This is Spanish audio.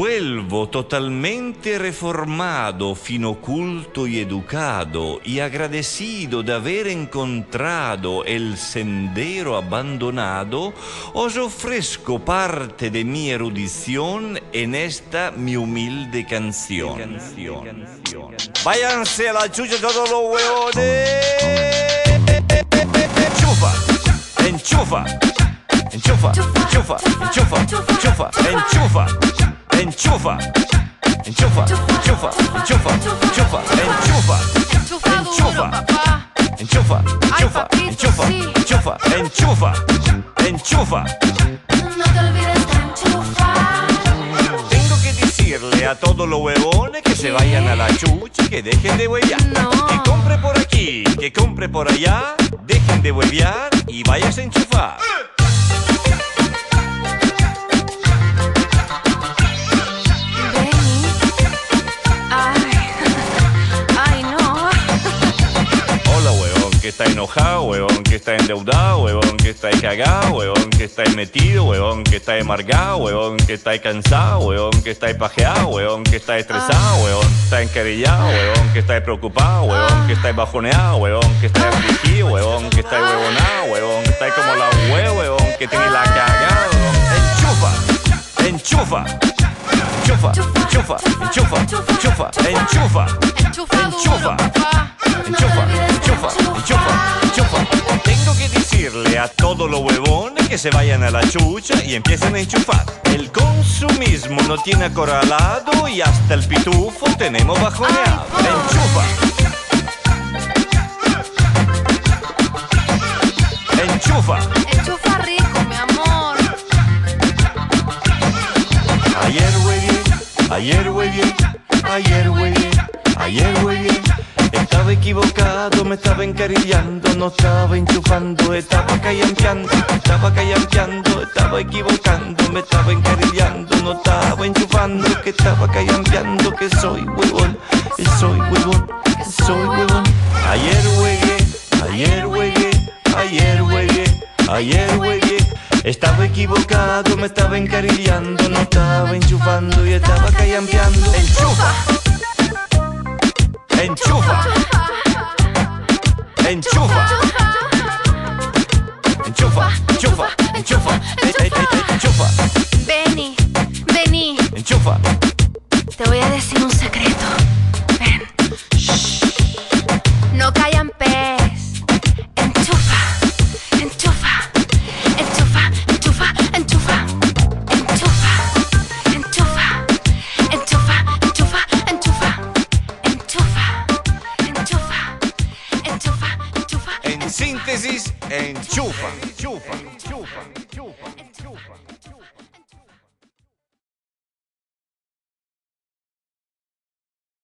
vuelvo totalmente reformado, fino culto y educado, y agradecido de haber encontrado el sendero abandonado, os ofrezco parte de mi erudición en esta mi humilde canción. canción. Váyanse a la chucha todos los huevones. Enchufa, enchufa, enchufa, enchufa, enchufa, enchufa, enchufa. enchufa. enchufa. Enchufa, enchufa, enchufa, enchufa, Enchufa. Enchufa, Ay, enchufa, papito, enchufa, sí. enchufa, enchufa, enchufa. No te olvides de enchufar. Tengo que decirle a todos los huevones que se vayan a la chucha y que dejen de huevear. Que compre por aquí, que compre por allá, dejen de huevear y vayas a enchufar. Está enojado, huevón, que está endeudado, huevón, que está cagado, huevón, que está metido, huevón, que está amargado, huevón, que está cansado, huevón, que está pajeado, huevón, que está estresado, huevón, está encarillado, huevón, que está preocupado, huevón, que está bajoneado, huevón, que está afligido, huevón, que está huevonado, huevón, que está como la huevo, huevón, que tiene la cagada, huevón. Enchufa, enchufa, enchufa, enchufa, enchufa, enchufa, enchufa. Enchufa Enchufa. Enchufa, enchufa, enchufa, enchufa. Tengo que decirle a todos los huevones que se vayan a la chucha y empiecen a enchufar. El consumismo no tiene acorralado y hasta el pitufo tenemos bajoneado. Enchufa. Enchufa. Enchufa rico, mi amor. Ayer huevé, ayer huevé, ayer huevé, ayer huevé. Estaba equivocado, me estaba encarillando, no estaba enchufando, estaba callampeando, estaba callampeando, estaba equivocando, me estaba encarillando, no estaba enchufando, que estaba callampeando, que soy huevón, que soy huevón, que soy huevón. Ayer huevé, ayer huevé, ayer huevé, ayer huevé. Estaba equivocado, me estaba encarillando, no estaba enchufando y estaba callampeando. Enchufa, Te voy a decir un secreto. Ven. Shh. No callan pez. Enchufa, enchufa, enchufa, enchufa, enchufa. Enchufa, enchufa, enchufa, enchufa, enchufa. Enchufa, enchufa, enchufa, enchufa. En síntesis, enchufa, enchufa, enchufa.